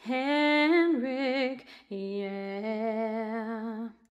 Hey.